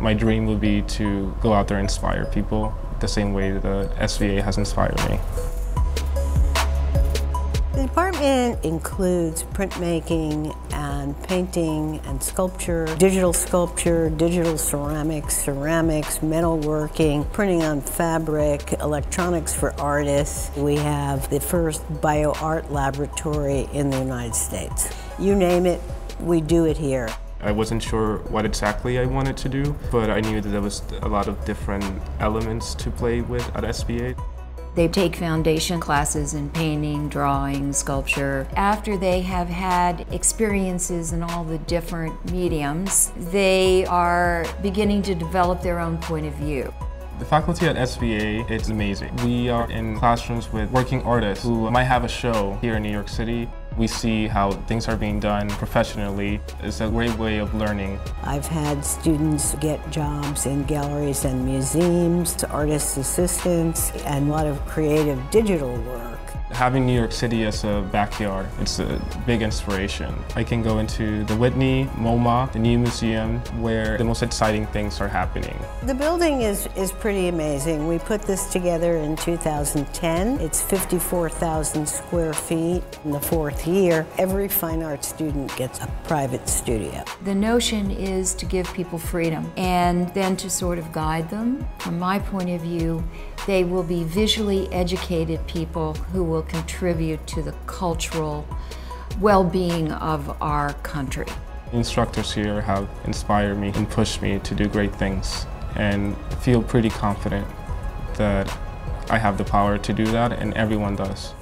My dream would be to go out there and inspire people the same way the SVA has inspired me. The department includes printmaking and painting and sculpture, digital sculpture, digital ceramics, ceramics, metalworking, printing on fabric, electronics for artists. We have the first bio art laboratory in the United States. You name it, we do it here. I wasn't sure what exactly I wanted to do, but I knew that there was a lot of different elements to play with at SVA. They take foundation classes in painting, drawing, sculpture. After they have had experiences in all the different mediums, they are beginning to develop their own point of view. The faculty at SVA, it's amazing. We are in classrooms with working artists who might have a show here in New York City. We see how things are being done professionally. It's a great way of learning. I've had students get jobs in galleries and museums, to artist assistants, and a lot of creative digital work. Having New York City as a backyard, it's a big inspiration. I can go into the Whitney, MoMA, the new museum, where the most exciting things are happening. The building is, is pretty amazing. We put this together in 2010. It's 54,000 square feet. In the fourth year, every fine arts student gets a private studio. The notion is to give people freedom and then to sort of guide them. From my point of view, they will be visually educated people who will contribute to the cultural well-being of our country. Instructors here have inspired me and pushed me to do great things and feel pretty confident that I have the power to do that and everyone does.